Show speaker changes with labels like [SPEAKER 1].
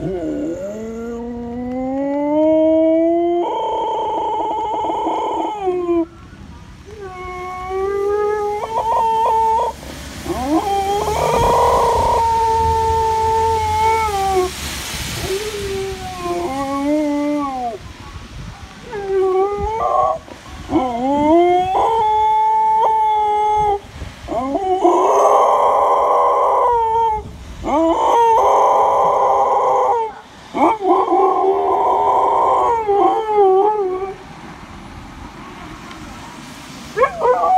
[SPEAKER 1] Ooh. Oh!